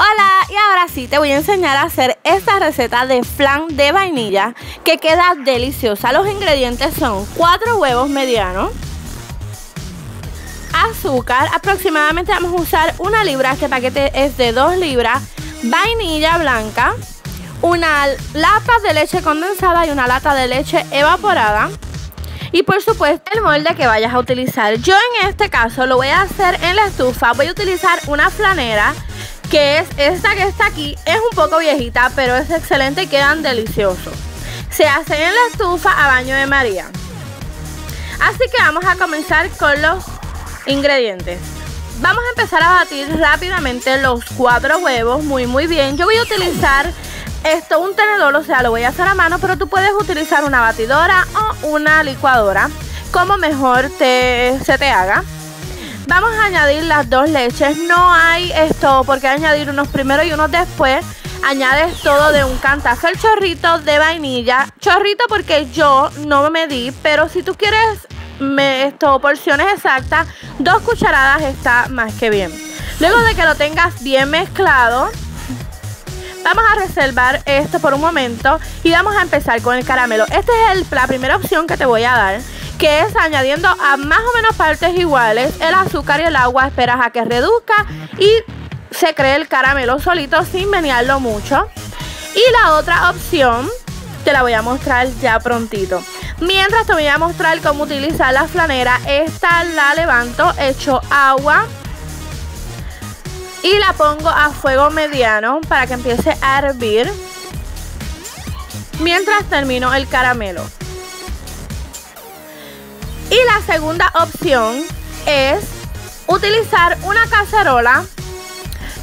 Hola, y ahora sí te voy a enseñar a hacer esta receta de flan de vainilla que queda deliciosa. Los ingredientes son 4 huevos medianos, azúcar, aproximadamente vamos a usar una libra, este paquete es de 2 libras, vainilla blanca, una lata de leche condensada y una lata de leche evaporada. Y por supuesto el molde que vayas a utilizar. Yo en este caso lo voy a hacer en la estufa. Voy a utilizar una flanera que es esta que está aquí. Es un poco viejita, pero es excelente y quedan deliciosos. Se hacen en la estufa a baño de María. Así que vamos a comenzar con los ingredientes. Vamos a empezar a batir rápidamente los cuatro huevos muy muy bien. Yo voy a utilizar esto, un tenedor, o sea, lo voy a hacer a mano, pero tú puedes utilizar una batidora o una licuadora, como mejor te, se te haga. Vamos a añadir las dos leches. No hay esto porque añadir unos primero y unos después. Añades todo de un cantazo. El chorrito de vainilla. Chorrito porque yo no me medí. Pero si tú quieres me, esto, porciones exactas, dos cucharadas está más que bien. Luego de que lo tengas bien mezclado, vamos a reservar esto por un momento y vamos a empezar con el caramelo. Esta es la primera opción que te voy a dar que es añadiendo a más o menos partes iguales el azúcar y el agua, esperas a que reduzca y se cree el caramelo solito sin menearlo mucho. Y la otra opción te la voy a mostrar ya prontito. Mientras te voy a mostrar cómo utilizar la flanera, esta la levanto, echo agua y la pongo a fuego mediano para que empiece a hervir mientras termino el caramelo. La segunda opción es utilizar una cacerola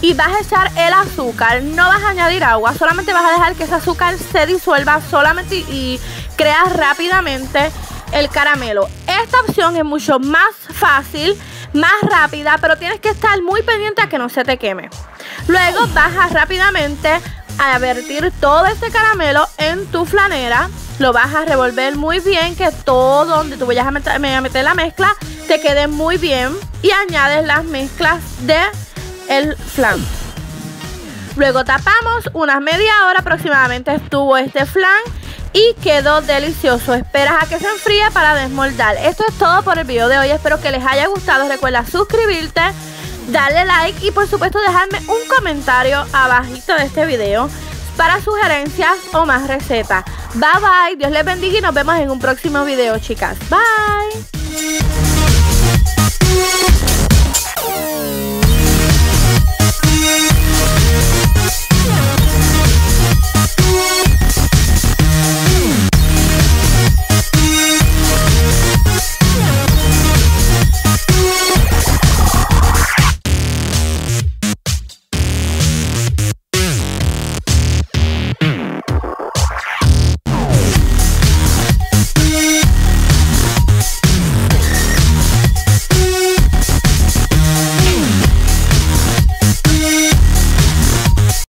y vas a echar el azúcar, no vas a añadir agua, solamente vas a dejar que ese azúcar se disuelva solamente y, creas rápidamente el caramelo. Esta opción es mucho más fácil, más rápida, pero tienes que estar muy pendiente a que no se te queme. Luego a rápidamente a vertir todo este caramelo en tu flanera lo vas a revolver muy bien, que todo donde tú vayas a meter, la mezcla te quede muy bien y añades las mezclas de el flan. Luego tapamos unas media hora aproximadamente estuvo este flan y quedó delicioso. Esperas a que se enfríe para desmoldar. Esto es todo por el video de hoy. Espero que les haya gustado. Recuerda suscribirte, darle like y por supuesto dejarme un comentario abajito de este video para sugerencias o más recetas. Bye bye, Dios les bendiga y nos vemos en un próximo video, chicas. Bye.